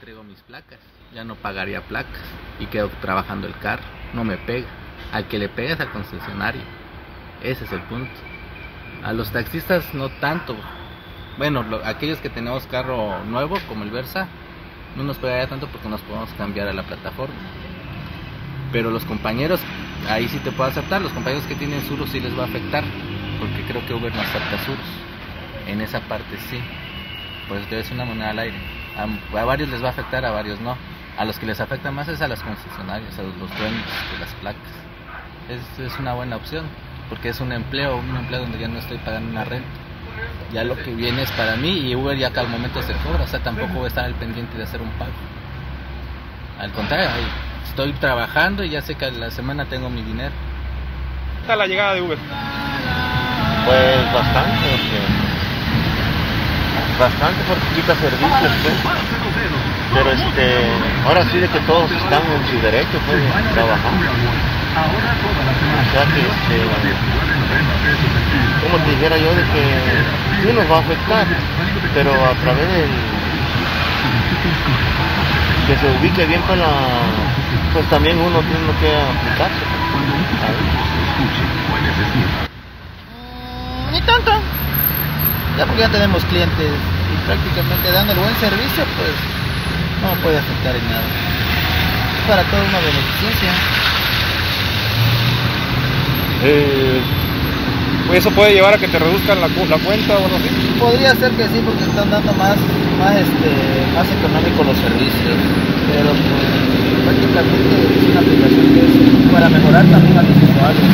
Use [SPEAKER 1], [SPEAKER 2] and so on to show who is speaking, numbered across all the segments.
[SPEAKER 1] Entrego mis placas, ya no pagaría placas y quedo trabajando el carro, no me pega. Al que le pega es al concesionario. Ese es el punto. A los taxistas no tanto. Bueno, lo- aquellos que tenemos carro nuevo como el Versa, no nos pegaría tanto porque nos podemos cambiar a la plataforma. Pero los compañeros, ahí sí te puedo aceptar, los compañeros que tienen Surus sí les va a afectar, porque creo que Uber no acepta Surus. En esa parte sí. Pues es una moneda al aire. A, a varios les va a afectar, a varios no. A los que les afecta más es a los concesionarios, a los, los dueños de las placas. Es, es una buena opción, porque es un empleo, un empleo donde ya no estoy pagando una renta. Ya lo que viene es para mí y Uber ya que al momento se cobra, o sea, tampoco voy a estar al pendiente de hacer un pago. Al contrario, estoy trabajando y ya sé que a la semana tengo mi dinero.
[SPEAKER 2] ¿Qué tal la llegada de Uber?
[SPEAKER 3] Pues bastante, porque bastante porque quita servicios, pues. Pero este, ahora sí de que todos están en su derecho, pues, de trabajar. O sea que este, como te dijera yo de que sí nos va a afectar, pero a través del que se ubique bien para la, pues también uno tiene que aplicarse.
[SPEAKER 1] Ni tanto. Ya porque ya tenemos clientes y prácticamente dando el buen servicio, pues no puede afectar en nada. Es para toda una beneficencia.
[SPEAKER 2] Eh, ¿Eso puede llevar a que te reduzcan la, cu- la cuenta o algo así?
[SPEAKER 1] Podría ser que sí, porque están dando más, más, este, más económicos los servicios, pero pues prácticamente es una aplicación que es para mejorar también a los usuarios.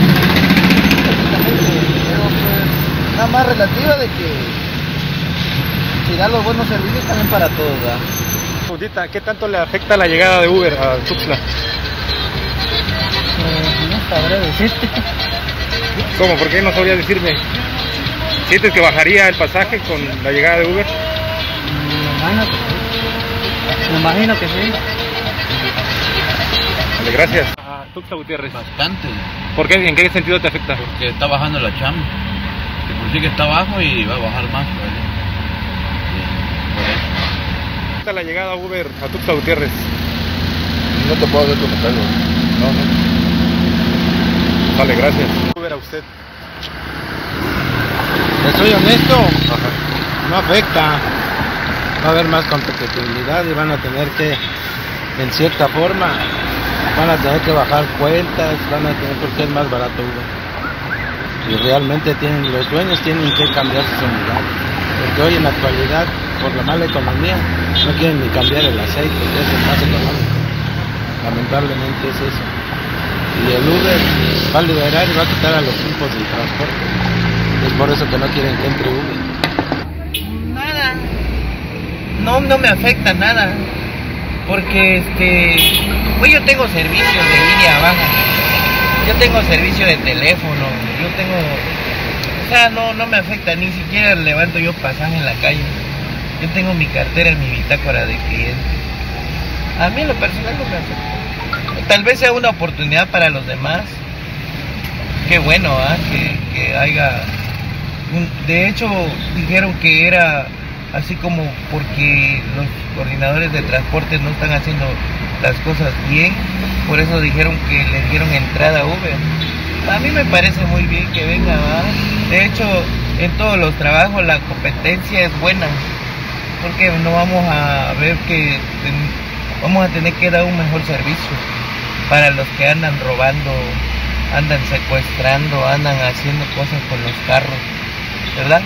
[SPEAKER 1] Prácticamente, pero pues nada más relativa de que si da los buenos servicios también para todos, ¿verdad?
[SPEAKER 2] ¿qué tanto le afecta la llegada de Uber a Tuxtla?
[SPEAKER 1] Pues no sabré decirte.
[SPEAKER 2] ¿Cómo? ¿Por qué no sabría decirme? ¿Sientes que bajaría el pasaje con la llegada de Uber?
[SPEAKER 1] Me imagino que sí. Me imagino que sí.
[SPEAKER 2] Vale, gracias. A Tuxtla Gutiérrez.
[SPEAKER 4] Bastante,
[SPEAKER 2] ¿Por qué? ¿En qué sentido te afecta?
[SPEAKER 4] porque está bajando la chamba. De por sí que está bajo y va a bajar más. ¿vale? Sí, por eso.
[SPEAKER 2] ¿Qué tal la llegada de Uber a Tuxtla Gutiérrez?
[SPEAKER 3] No te puedo hacer comentarios.
[SPEAKER 2] No, no. Vale, gracias. Uber a usted.
[SPEAKER 5] Te soy honesto, no afecta. Va a haber más competitividad y van a tener que, en cierta forma, van a tener que bajar cuentas, van a tener porque es más barato Uber. Y realmente tienen, los dueños tienen que cambiar sus unidades. Porque hoy en la actualidad, por la mala economía, no quieren ni cambiar el aceite, es el más económico. Lamentablemente es eso. Y el Uber va a liberar y va a quitar a los tipos del transporte. Es por eso que no quieren que entre Uber.
[SPEAKER 1] Nada. No, no me afecta nada. Porque este. Pues yo tengo servicio de línea baja. Yo tengo servicio de teléfono. Yo tengo. No, no me afecta. Ni siquiera levanto yo pasaje en la calle. Yo tengo mi cartera en mi bitácora de cliente. A mí lo personal no me afecta. Tal vez sea una oportunidad para los demás. Qué bueno, ¿ah? que, que haya de hecho dijeron que era así como porque los coordinadores de transporte no están haciendo las cosas bien, por eso dijeron que le dieron entrada a Uber. A mí me parece muy bien que venga, de hecho en todos los trabajos la competencia es buena, porque no vamos a ver que vamos a tener que dar un mejor servicio para los que andan robando, andan secuestrando, andan haciendo cosas con los carros. ¿verdad?